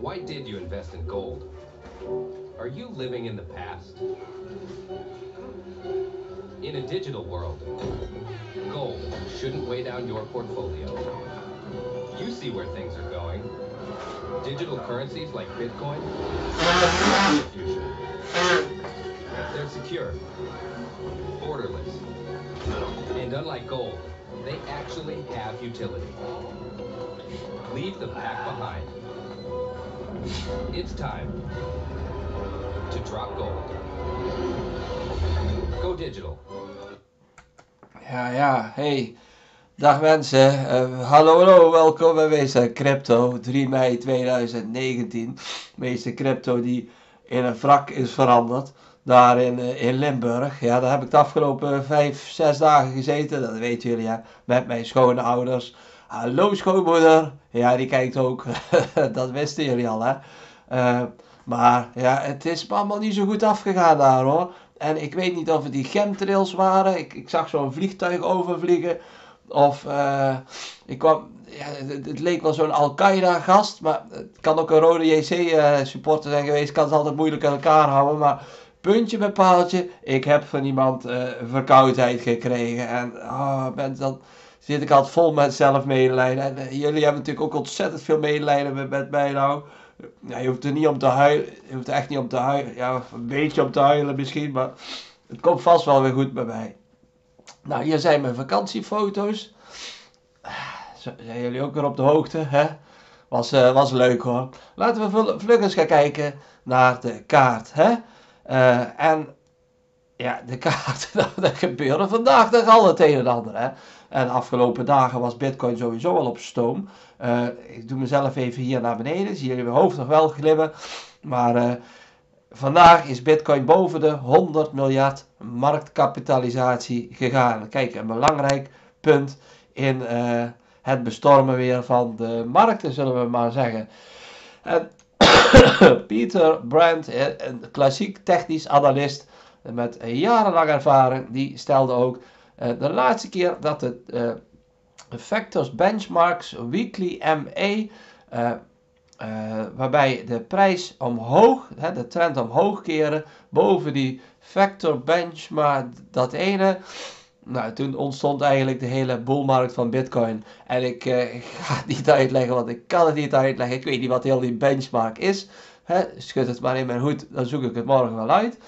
Why did you invest in gold? Are you living in the past? In a digital world, gold shouldn't weigh down your portfolio. You see where things are going. Digital currencies like Bitcoin, the future. They're secure, borderless, and unlike gold, they actually have utility. Leave the pack behind. It's time to drop gold. Go digital. Ja, ja, hey. Dag mensen, uh, hallo, hallo, welkom bij Wees Crypto, 3 mei 2019. Meeste crypto die in een wrak is veranderd, daar in, uh, in Limburg. Ja, daar heb ik de afgelopen 5, 6 dagen gezeten, dat weten jullie ja, met mijn schoonouders. Hallo schoonmoeder, ja die kijkt ook, dat wisten jullie al hè. Uh, maar ja, het is allemaal niet zo goed afgegaan daar hoor. En ik weet niet of het die chemtrails waren. Ik, ik zag zo'n vliegtuig overvliegen. Of uh, ik kwam, ja, het, het, leek wel zo'n Al-Qaeda-gast. Maar het kan ook een rode JC-supporter zijn geweest. Kan ze altijd moeilijk aan elkaar houden. Maar puntje bij paaltje. Ik heb van iemand verkoudheid gekregen. En oh, ben, dan zit ik altijd vol met zelfmedelijden. En uh, jullie hebben natuurlijk ook ontzettend veel medelijden met, mij nou. Je hoeft er niet om te huilen. Je hoeft er echt niet om te huilen. Ja, een beetje om te huilen misschien. Maar het komt vast wel weer goed bij mij. Nou, hier zijn mijn vakantiefoto's. Zijn jullie ook weer op de hoogte, hè? Was, uh, was leuk hoor. Laten we vlug eens gaan kijken naar de kaart, hè? Uh, en ja, de kaart, dat gebeurde vandaag nog al het een en ander, hè? En de afgelopen dagen was Bitcoin sowieso al op stoom. Uh, ik doe mezelf even hier naar beneden. Zie jullie mijn hoofd nog wel glimmen. Maar uh, vandaag is Bitcoin boven de 100 miljard marktkapitalisatie gegaan. Kijk, een belangrijk punt in uh, het bestormen weer van de markten, zullen we maar zeggen. En Peter Brandt, een klassiek technisch analist met jarenlang ervaring, die stelde ook de laatste keer dat het Factors Benchmarks Weekly uh, uh, waarbij de prijs omhoog, de trend omhoog keren, boven die Factor Benchmark, dat ene. Nou, toen ontstond eigenlijk de hele boelmarkt van Bitcoin. En ik ga het niet uitleggen, want ik kan het niet uitleggen. Ik weet niet wat heel die benchmark is. Hè, schud het maar in mijn hoed, dan zoek ik het morgen wel uit.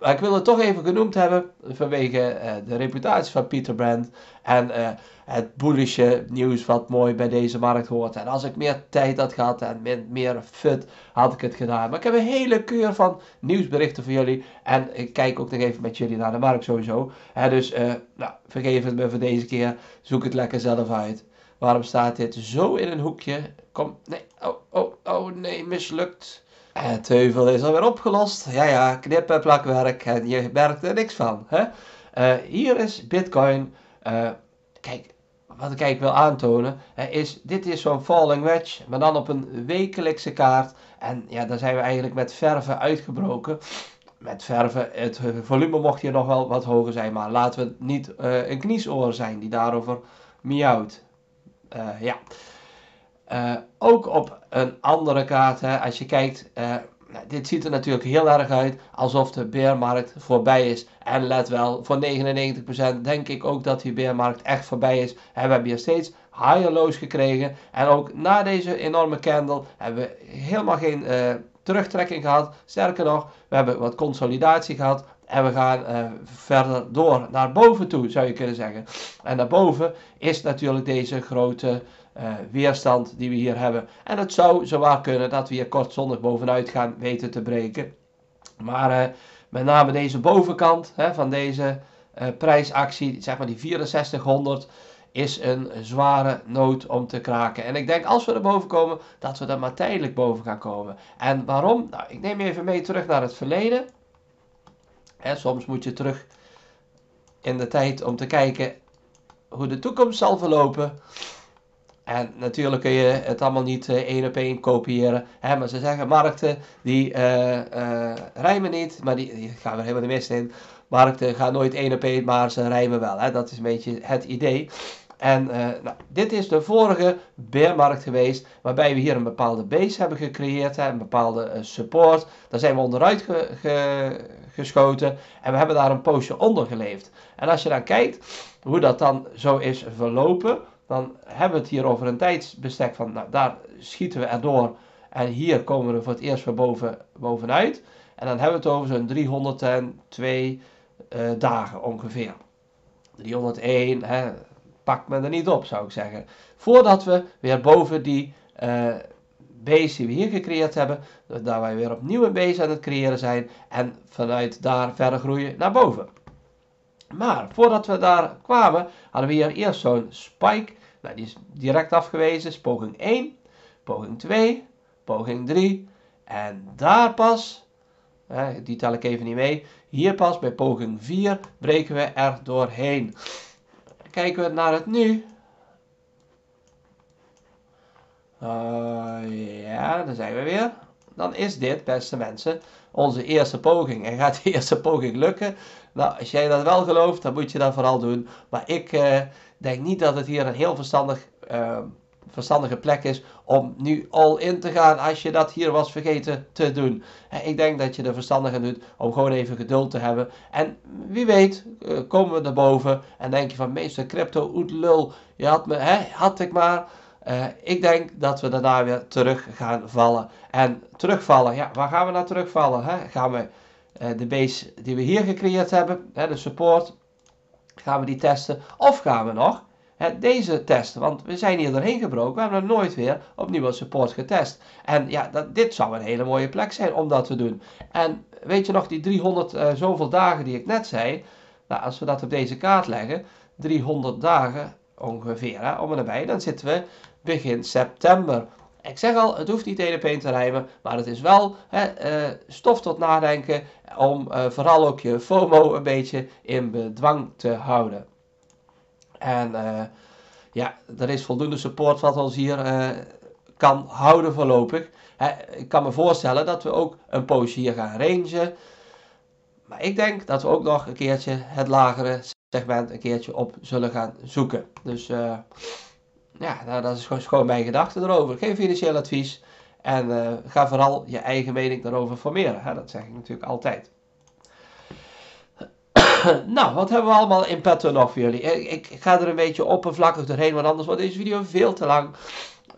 Maar ik wil het toch even genoemd hebben vanwege uh, de reputatie van Peter Brand en uh, het bullische nieuws wat mooi bij deze markt hoort. En als ik meer tijd had gehad en meer, fut, had ik het gedaan. Maar ik heb een hele keur van nieuwsberichten voor jullie en ik kijk ook nog even met jullie naar de markt sowieso. Dus, nou, vergeef het me voor deze keer, zoek het lekker zelf uit. Waarom staat dit zo in een hoekje? Kom, nee, oh, oh, oh nee, mislukt. Het heuvel is alweer opgelost. Ja, ja, knip- en plakwerk. En je merkt er niks van. Hè? Uh, hier is Bitcoin. Uh, kijk, wat ik eigenlijk wil aantonen. Uh, is, dit is zo'n falling wedge. Maar dan op een wekelijkse kaart. En ja, daar zijn we eigenlijk met verven uitgebroken. Met verven, het volume mocht hier nog wel wat hoger zijn. Maar laten we niet een kniesoor zijn die daarover miauwt. ja. Uh, ook op een andere kaart, hè, als je kijkt, uh, nou, dit ziet er natuurlijk heel erg uit alsof de beermarkt voorbij is. En let wel, voor 99% denk ik ook dat die beermarkt echt voorbij is. En we hebben hier steeds higher lows gekregen. En ook na deze enorme candle hebben we helemaal geen uh, terugtrekking gehad. Sterker nog, we hebben wat consolidatie gehad. En we gaan verder door naar boven toe, zou je kunnen zeggen. En daarboven is natuurlijk deze grote weerstand die we hier hebben. En het zou zowaar kunnen dat we hier kortzondig bovenuit gaan weten te breken. Maar uh, met name deze bovenkant hè, van deze uh, prijsactie, zeg maar die 6400, is een zware nood om te kraken. En ik denk als we er boven komen, dat we er maar tijdelijk boven gaan komen. En waarom? Nou, ik neem even mee terug naar het verleden. Hè, soms moet je terug in de tijd om te kijken hoe de toekomst zal verlopen. En natuurlijk kun je het allemaal niet uh, één op één kopiëren. Hè, maar ze zeggen markten die uh, uh, rijmen niet, maar die, gaan we helemaal de mist in. Markten gaan nooit één op één, maar ze rijmen wel. Hè? Dat is een beetje het idee. En nou, dit is de vorige beermarkt geweest, waarbij we hier een bepaalde base hebben gecreëerd, hè, een bepaalde support. Daar zijn we onderuit ge, ge, geschoten en we hebben daar een poosje onder geleefd. En als je dan kijkt hoe dat dan zo is verlopen, dan hebben we het hier over een tijdsbestek van, nou, daar schieten we erdoor en hier komen we voor het eerst weer boven, bovenuit. En dan hebben we het over zo'n 302 uh, dagen ongeveer. 301, hè, pakt men er niet op zou ik zeggen. Voordat we weer boven die uh, base die we hier gecreëerd hebben, daar wij weer opnieuw een base aan het creëren zijn en vanuit daar verder groeien naar boven. Maar voordat we daar kwamen, hadden we hier eerst zo'n spike. Nou, die is direct afgewezen, poging 1, poging 2, poging 3. En daar pas, die tel ik even niet mee, hier pas bij poging 4 breken we er doorheen. Kijken we naar het nu. Uh, ja, daar zijn we weer. Dan is dit, beste mensen, onze eerste poging. En gaat de eerste poging lukken? Nou, als jij dat wel gelooft, dan moet je dat vooral doen. Maar ik uh, denk niet dat het hier een heel verstandig, uh, verstandige plek is om nu all in te gaan als je dat hier was vergeten te doen. Ik denk dat je er verstandig aan doet om gewoon even geduld te hebben. En wie weet, uh, komen we erboven en denk je van meester crypto, oetlul, je had, me, hè, had ik maar... Uh, ik denk dat we daarna weer terug gaan vallen. En terugvallen, ja, waar gaan we naar terugvallen? Hè? Gaan we uh, de base die we hier gecreëerd hebben, hè, de support, gaan we die testen? Of gaan we nog hè, deze testen? Want we zijn hier doorheen gebroken, we hebben er nooit weer opnieuw een support getest. En ja, dat, dit zou een hele mooie plek zijn om dat te doen. En weet je nog, die 300 uh, zoveel dagen die ik net zei, nou, als we dat op deze kaart leggen, 300 dagen ongeveer, hè, om en nabij, dan zitten we begin september. Ik zeg al, het hoeft niet één op te rijmen, maar het is wel hè, uh, stof tot nadenken om uh, vooral ook je FOMO een beetje in bedwang te houden. En uh, ja, er is voldoende support wat ons hier kan houden voorlopig. Ik kan me voorstellen dat we ook een poosje hier gaan rangen. Maar ik denk dat we ook nog een keertje het lagere segment een keertje op zullen gaan zoeken. Dus ja, nou, dat is gewoon, mijn gedachte erover. Geen financieel advies. En uh, ga vooral je eigen mening daarover formeren. Hè? Dat zeg ik natuurlijk altijd. nou, wat hebben we allemaal in petto nog voor jullie? Ik, ik, ga er een beetje oppervlakkig doorheen, want anders wordt deze video veel te lang.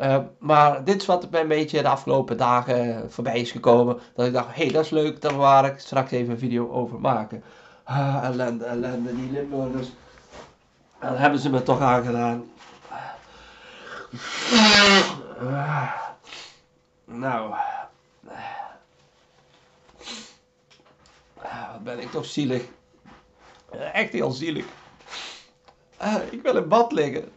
Uh, maar dit is wat mij een beetje de afgelopen dagen voorbij is gekomen. Dat ik dacht, hé, hey, dat is leuk, daar waar ik straks even een video over maken. Ah, ellende, ellende, die Limburgers. Dat hebben ze me toch aangedaan. Nou. Wat ben ik toch zielig. Echt heel zielig. Ik wil in bad liggen.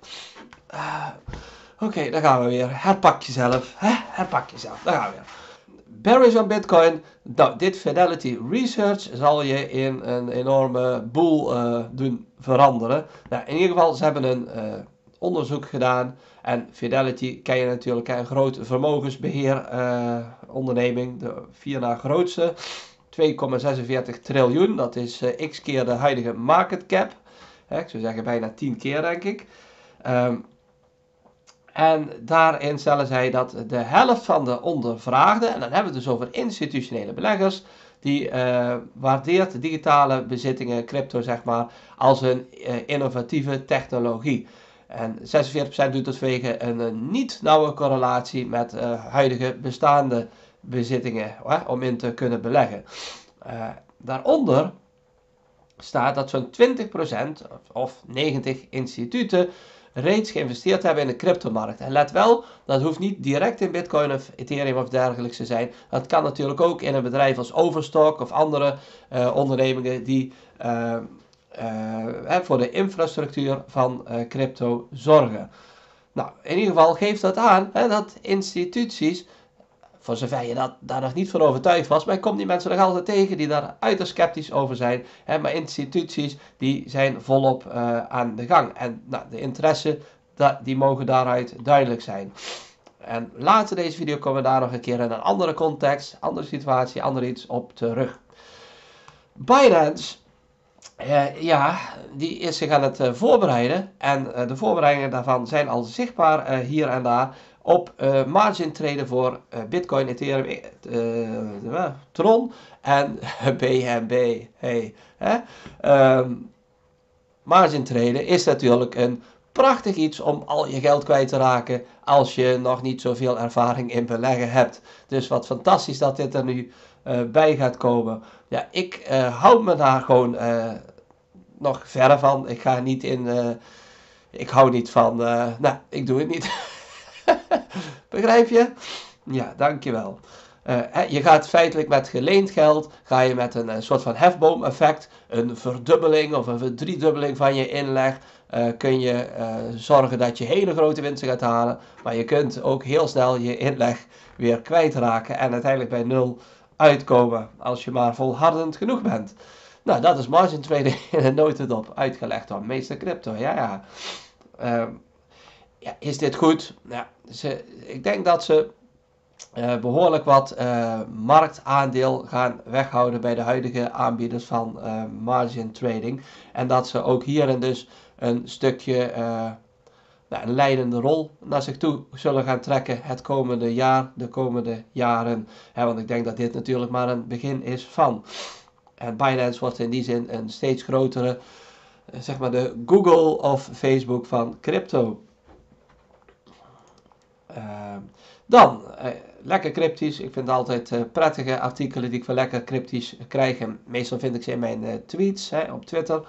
Oké, daar gaan we weer. Herpak jezelf. Hè? Herpak jezelf. Daar gaan we weer. Bearish on Bitcoin. Nou, dit Fidelity Research zal je in een enorme boel doen veranderen. Nou, in ieder geval, ze hebben een onderzoek gedaan. En Fidelity ken je natuurlijk, een groot vermogensbeheeronderneming, uh, de vier na grootste. 2,46 triljoen, dat is uh, x keer de huidige market cap. Ik zou zeggen bijna 10 keer denk ik. Um, en daarin stellen zij dat de helft van de ondervraagden, en dan hebben we het dus over institutionele beleggers, die uh, waardeert digitale bezittingen, crypto zeg maar, als een innovatieve technologie. En 46% doet dat vanwege een, niet nauwe correlatie met uh, huidige bestaande bezittingen om in te kunnen beleggen. Uh, daaronder staat dat zo'n 20% of 90 instituten reeds geïnvesteerd hebben in de cryptomarkt. En let wel, dat hoeft niet direct in Bitcoin of Ethereum of dergelijks te zijn. Dat kan natuurlijk ook in een bedrijf als Overstock of andere ondernemingen die voor de infrastructuur van uh, crypto zorgen. Nou, in ieder geval geeft dat aan hè, dat instituties, voor zover je dat, daar nog niet van overtuigd was, maar ik kom die mensen nog altijd tegen die daar uiterst sceptisch over zijn. Hè, maar instituties die zijn volop aan de gang. En nou, de interesse, die mogen daaruit duidelijk zijn. En later deze video komen we daar nog een keer in een andere context, andere situatie, ander iets op terug. Binance ja, die is zich aan het voorbereiden. En de voorbereidingen daarvan zijn al zichtbaar hier en daar op margin traden voor Bitcoin, Ethereum, Tron en BNB. Hey? Ehm, margin traden is natuurlijk een prachtig iets om al je geld kwijt te raken als je nog niet zoveel ervaring in beleggen hebt. Dus wat fantastisch dat dit er nu uh, bij gaat komen. Ja, ik uh, hou me daar gewoon uh, nog verre van. Ik ga niet in. ik hou niet van. nou, ik doe het niet. Begrijp je? Ja, dankjewel. je gaat feitelijk met geleend geld, ga je met een, soort van hefboom-effect, een verdubbeling of een verdriedubbeling van je inleg, uh, kun je uh, zorgen dat je hele grote winsten gaat halen. Maar je kunt ook heel snel je inleg weer kwijtraken en uiteindelijk bij nul uitkomen als je maar volhardend genoeg bent. Nou, dat is margin trading in een notendop uitgelegd door meester crypto. Ja, ja. Uh, ja is dit goed? Ja, ik denk dat ze uh, behoorlijk wat marktaandeel gaan weghouden bij de huidige aanbieders van margin trading. En dat ze ook hierin dus een stukje nou, een leidende rol naar zich toe zullen gaan trekken het komende jaar, de komende jaren. want ik denk dat dit natuurlijk maar een begin is van. En Binance wordt in die zin een steeds grotere, zeg maar de Google of Facebook van crypto. dan, lekker cryptisch. Ik vind altijd uh, prettige artikelen die ik van lekker cryptisch krijg. Meestal vind ik ze in mijn uh, tweets hè, op Twitter.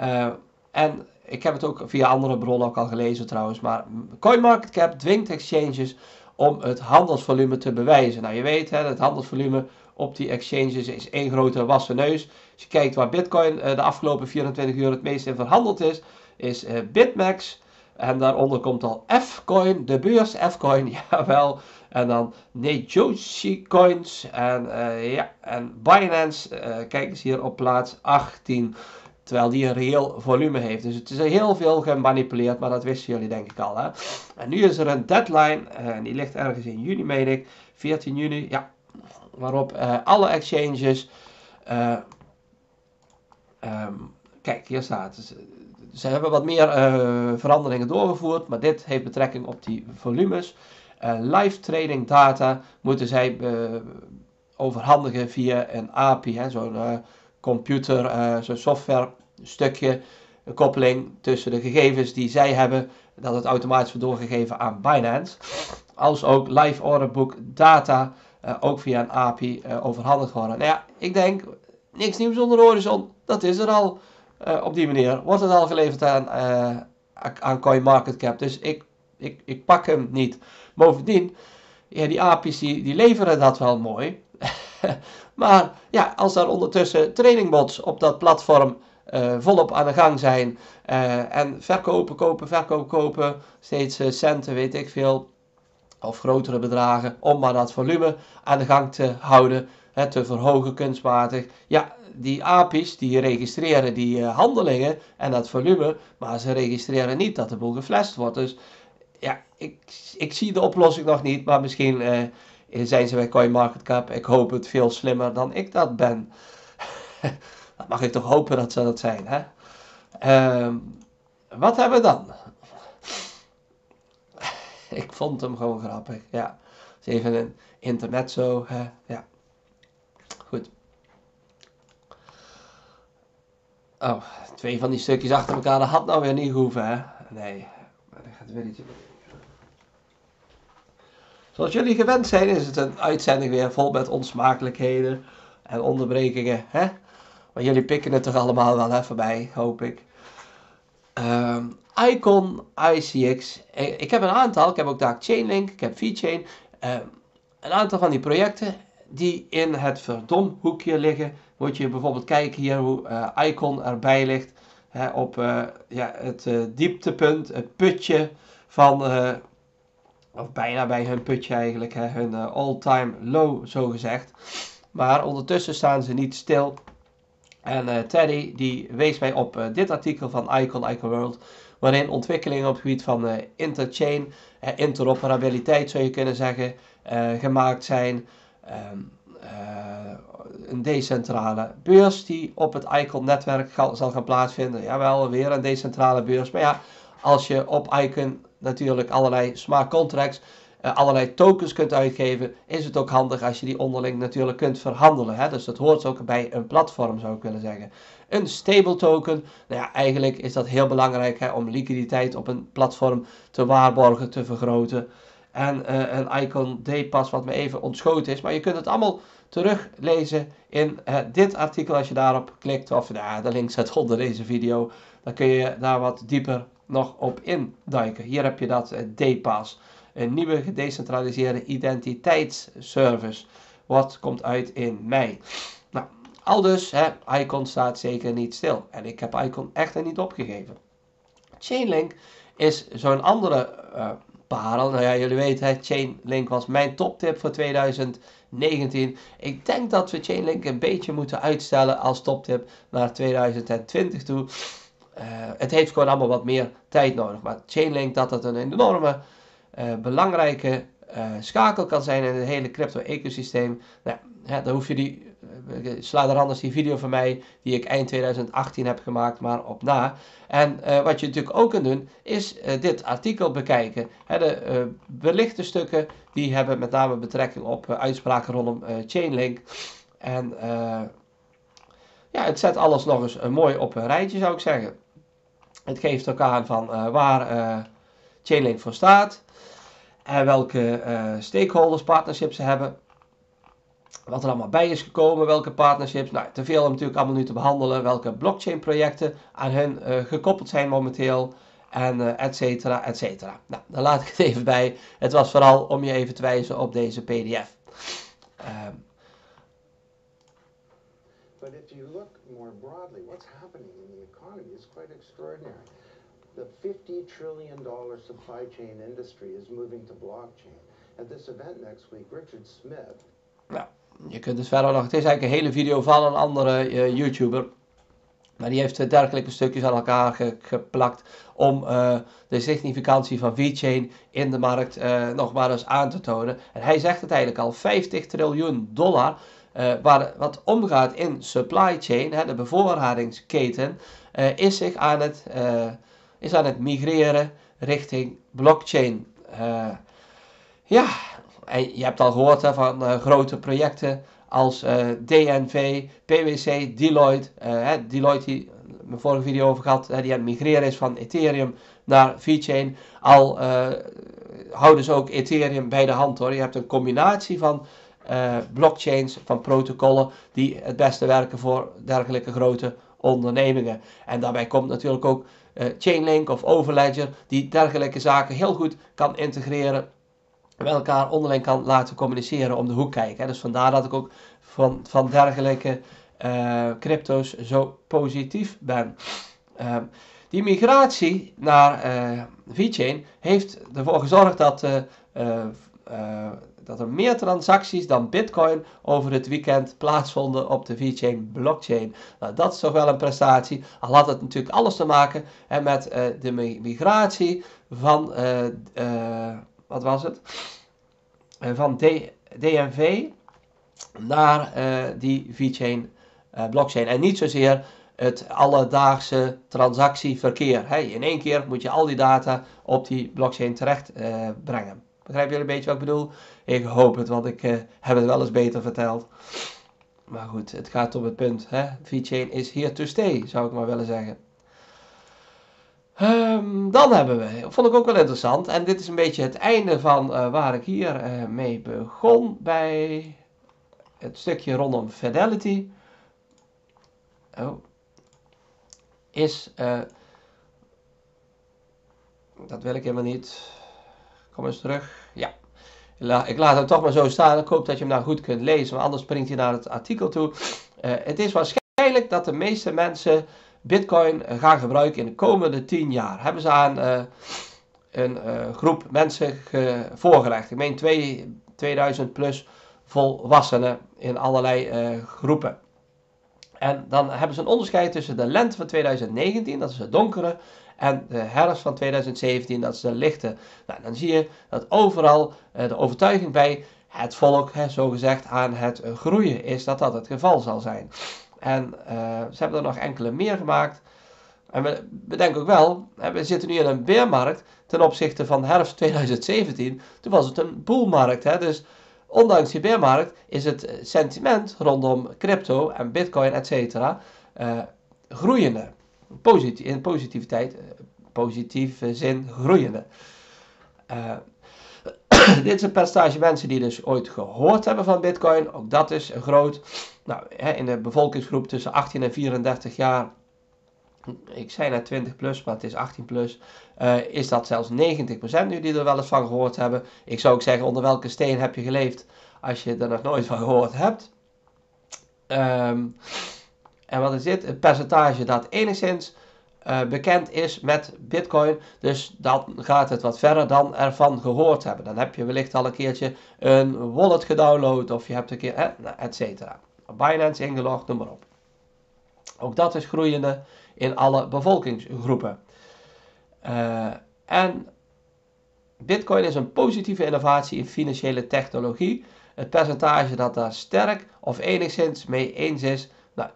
Uh, en ik heb het ook via andere bronnen ook al gelezen trouwens. Maar CoinMarketCap dwingt exchanges om het handelsvolume te bewijzen. Nou, je weet, hè, het handelsvolume op die exchanges is één grote wassen neus. Als je kijkt waar Bitcoin de afgelopen 24 uur het meest in verhandeld is, is Bitmax. En daaronder komt al F-Coin, de beurs F-Coin, jawel. En dan Nejoshi Coins en, uh, ja, en Binance, uh, kijk eens hier op plaats 18. Terwijl die een reëel volume heeft. Dus het is heel veel gemanipuleerd, maar dat wisten jullie denk ik al. Hè? En nu is er een deadline, uh, en die ligt ergens in juni, meen ik. 14 juni, ja. Waarop alle exchanges. Um, kijk, hier staat. Ze hebben wat meer veranderingen doorgevoerd, maar dit heeft betrekking op die volumes. Live trading data moeten zij overhandigen via een API, zo'n uh, computer, zo'n software stukje, een koppeling tussen de gegevens die zij hebben, dat het automatisch wordt doorgegeven aan Binance, als ook live orderbook data ook via een API overhandigd worden. Nou ja, ik denk, niks nieuws onder de horizon, dat is er al. op die manier wordt het al geleverd aan, aan CoinMarketCap, dus ik, ik, ik pak hem niet. Bovendien, ja, die API's die, die leveren dat wel mooi. maar ja, als daar ondertussen trainingbots op dat platform uh, volop aan de gang zijn. Uh, en verkopen, kopen, verkopen, kopen. Steeds uh, centen, weet ik veel. Of grotere bedragen. Om maar dat volume aan de gang te houden. Hè, te verhogen kunstmatig. Ja, die API's die registreren die handelingen en dat volume. Maar ze registreren niet dat de boel geflasht wordt. Dus ja, ik, ik zie de oplossing nog niet, maar misschien zijn ze bij CoinMarketCap. Ik hoop het veel slimmer dan ik dat ben. dat mag ik toch hopen dat ze dat zijn, hè? Uh, wat hebben we dan? ik vond hem gewoon grappig, ja. is even een intermezzo, hè? ja. Goed. Oh, twee van die stukjes achter elkaar, dat had nou weer niet gehoeven, hè? Nee, maar dat gaat weer niet Zoals jullie gewend zijn is het een uitzending weer vol met onsmakelijkheden en onderbrekingen. Hè? Maar jullie pikken het toch allemaal wel even bij, hoop ik. Um, Icon ICX. Ik heb een aantal. Ik heb ook daar Chainlink. Ik heb VeChain. Um, een aantal van die projecten die in het verdomhoekje liggen. Moet je bijvoorbeeld kijken hier hoe uh, Icon erbij ligt. Hè, op uh, ja, het uh, dieptepunt, het putje van of bijna bij hun putje eigenlijk, hè, hun uh, all-time low zo gezegd. Maar ondertussen staan ze niet stil. En uh, Teddy die wees mij op uh, dit artikel van Icon Icon World, waarin ontwikkelingen op het gebied van interchain, interoperabiliteit zou je kunnen zeggen, gemaakt zijn. Um, een decentrale beurs die op het Icon-netwerk zal gaan plaatsvinden. Jawel, weer een decentrale beurs. Maar ja, als je op Icon natuurlijk allerlei smart contracts, uh, allerlei tokens kunt uitgeven, is het ook handig als je die onderling natuurlijk kunt verhandelen. Hè? Dus dat hoort ook bij een platform, zou ik willen zeggen. Een stable token, nou ja, eigenlijk is dat heel belangrijk hè, om liquiditeit op een platform te waarborgen, te vergroten. En uh, een Icon D-pas wat me even ontschoten is, maar je kunt het allemaal teruglezen in uh, dit artikel als je daarop klikt. Of nou, de link staat onder deze video. Dan kun je daar wat dieper nog op induiken. Hier heb je dat uh, D-Pass. Een nieuwe gedecentraliseerde identiteitsservice. Wat komt uit in mei. Nou, al dus, hè, Icon staat zeker niet stil. En ik heb Icon echter niet opgegeven. Chainlink is zo'n andere uh, parel. Nou ja, jullie weten, hè, Chainlink was mijn toptip voor 2019. Ik denk dat we Chainlink een beetje moeten uitstellen als toptip naar 2020 toe. Uh, het heeft gewoon allemaal wat meer tijd nodig. Maar Chainlink, dat het een enorme uh, belangrijke uh, schakel kan zijn in het hele crypto-ecosysteem. Nou, dan hoef je die. sla er anders die video van mij, die ik eind 2018 heb gemaakt, maar op na. En wat je natuurlijk ook kunt doen, is dit artikel bekijken. Hè, de belichte stukken, die hebben met name betrekking op uitspraken rondom Chainlink. En ja, het zet alles nog eens mooi op een rijtje, zou ik zeggen. Het geeft ook aan van uh, waar uh, Chainlink voor staat. En welke uh, stakeholders, partnerships ze hebben. Wat er allemaal bij is gekomen, welke partnerships. Nou, te veel om natuurlijk allemaal nu te behandelen. Welke blockchain projecten aan hun gekoppeld zijn momenteel. En et cetera, et cetera. Nou, daar laat ik het even bij. Het was vooral om je even te wijzen op deze pdf. But if you look more broadly, what's happening in the economy is quite extraordinary. The $50 trillion supply chain industry is moving to blockchain. At this event next week, Richard Smith. Nou, je kunt dus verder nog. Het is eigenlijk een hele video van een andere uh, YouTuber. Maar die heeft dergelijke stukjes aan elkaar ge geplakt om uh, de significantie van VeChain in de markt uh, nog maar eens aan te tonen. En hij zegt het eigenlijk al, 50 triljoen dollar uh, waar, wat omgaat in supply chain, hè, de bevoorradingsketen, uh, is zich aan het, uh, is aan het migreren richting blockchain. ja, en je hebt al gehoord hè, van grote projecten als DNV, PwC, Deloitte. Hè, Deloitte, die mijn vorige video over gehad, die aan het migreren is van Ethereum naar VeChain. Al houden ze ook Ethereum bij de hand hoor. Je hebt een combinatie van blockchains, van protocollen die het beste werken voor dergelijke grote ondernemingen. En daarbij komt natuurlijk ook uh, Chainlink of Overledger, die dergelijke zaken heel goed kan integreren, met elkaar onderling kan laten communiceren om de hoek kijken. Dus vandaar dat ik ook van, van dergelijke uh, crypto's zo positief ben. Ehm, die migratie naar uh, VeChain heeft ervoor gezorgd dat dat er meer transacties dan Bitcoin over het weekend plaatsvonden op de VeChain blockchain. Nou, dat is toch wel een prestatie. Al had het natuurlijk alles te maken hè, met uh, de migratie van, uh, wat was het? van DNV naar die VeChain blockchain. En niet zozeer het alledaagse transactieverkeer. In één keer moet je al die data op die blockchain terecht brengen. Begrijpen jullie een beetje wat ik bedoel? Ik hoop het, want ik uh, heb het wel eens beter verteld. Maar goed, het gaat om het punt. Hè? VeChain is here to stay, zou ik maar willen zeggen. Um, dan hebben we, vond ik ook wel interessant, en dit is een beetje het einde van uh, waar ik hier uh, mee begon bij het stukje rondom Fidelity. Oh. Is, dat wil ik helemaal niet. Kom eens terug. Ik laat hem toch maar zo staan. Ik hoop dat je hem nou goed kunt lezen, want anders springt hij naar het artikel toe. Uh, het is waarschijnlijk dat de meeste mensen Bitcoin eh, gaan gebruiken in de komende 10 jaar. Hebben ze aan uh, een uh, groep mensen voorgelegd. Ik meen 2, 2000 plus volwassenen in allerlei groepen. En dan hebben ze een onderscheid tussen de lente van 2019, dat is het donkere, en de herfst van 2017, dat is de lichte. Nou, dan zie je dat overal uh, de overtuiging bij het volk, hè, zo gezegd, aan het groeien is, dat dat het geval zal zijn. En ze hebben er nog enkele meer gemaakt. En we bedenken ook wel, we zitten nu in een beermarkt ten opzichte van herfst 2017. Toen was het een boelmarkt. Hè? Dus ondanks die beermarkt is het sentiment rondom crypto en bitcoin, et cetera, uh, groeiende. Positief, in positiviteit, uh, positieve zin groeiende. Dit is een percentage mensen die dus ooit gehoord hebben van bitcoin. Ook dat is groot. Nou, in de bevolkingsgroep tussen 18 en 34 jaar ik zei net 20 plus, maar het is 18 plus, uh, is dat zelfs 90% nu die er wel eens van gehoord hebben. Ik zou ook zeggen, onder welke steen heb je geleefd als je er nog nooit van gehoord hebt. Um, en wat is dit? Een percentage dat enigszins uh, bekend is met Bitcoin. Dus dan gaat het wat verder dan ervan gehoord hebben. Dan heb je wellicht al een keertje een wallet gedownload of je hebt een keer, et cetera. Binance ingelogd, noem maar op. Ook dat is groeiende in alle bevolkingsgroepen. Uh, en Bitcoin is een positieve innovatie in financiële technologie. Het percentage dat daar sterk of enigszins mee eens is, nou,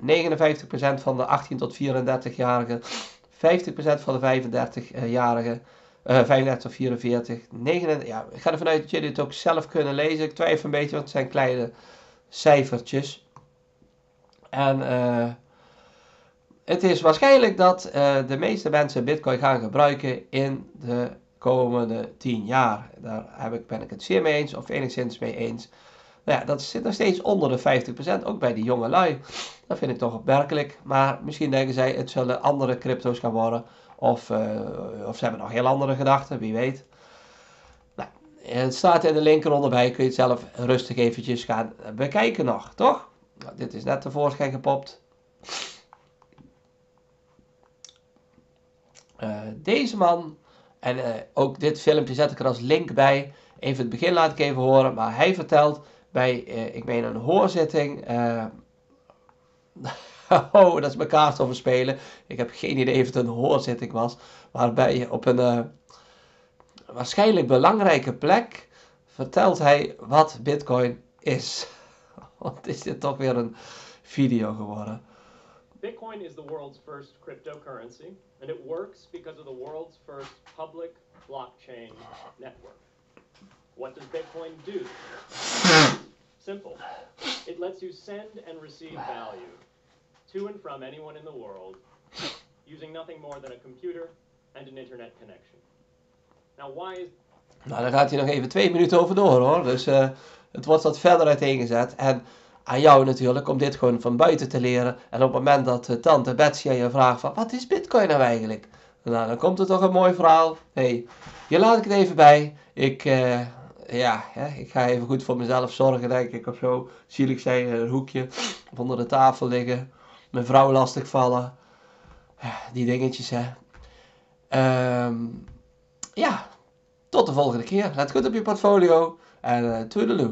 59% van de 18 tot 34-jarigen, 50% van de 35-jarigen, uh, 35 tot 44, 39, ja, ik ga ervan uit dat jullie het ook zelf kunnen lezen. Ik twijfel een beetje, want het zijn kleine cijfertjes. En uh, het is waarschijnlijk dat uh, de meeste mensen Bitcoin gaan gebruiken in de komende 10 jaar. Daar heb ik, ben ik het zeer mee eens, of enigszins mee eens. Nou ja, dat zit nog steeds onder de 50%, ook bij die jonge lui. Dat vind ik toch opmerkelijk. Maar misschien denken zij, het zullen andere crypto's gaan worden. Of, uh, of ze hebben nog heel andere gedachten, wie weet. Nou, het staat in de linker onderbij, kun je het zelf rustig eventjes gaan bekijken nog, toch? Nou, dit is net tevoorschijn gepopt. Deze man, en uh, ook dit filmpje zet ik er als link bij. Even het begin laat ik even horen. Maar hij vertelt bij, uh, ik meen een hoorzitting. oh, dat is mijn kaart over spelen. Ik heb geen idee of het een hoorzitting was. Waarbij je op een waarschijnlijk belangrijke plek vertelt hij wat Bitcoin is. Wat is dit toch weer een video geworden? Bitcoin is the world's first cryptocurrency, and it works because of the world's first public blockchain network. What does Bitcoin do? Simple. It lets you send and receive value to and from anyone in the world using nothing more than a computer and an internet connection. Now, why is Nou, daar gaat hij nog even twee minuten over door hoor. Dus uh, het wordt wat verder uiteengezet. En aan jou natuurlijk om dit gewoon van buiten te leren. En op het moment dat uh, tante Betsy je vraagt van wat is bitcoin nou eigenlijk? Nou, dan komt er toch een mooi verhaal. hey, hier laat ik het even bij. Ik, uh, ja, hè, ik ga even goed voor mezelf zorgen, denk ik, of zo. Zielig zijn in een hoekje, onder de tafel liggen. Mijn vrouw lastig vallen. Die dingetjes, hè. Um, ja, tot de volgende keer. Let goed op je portfolio. En uh.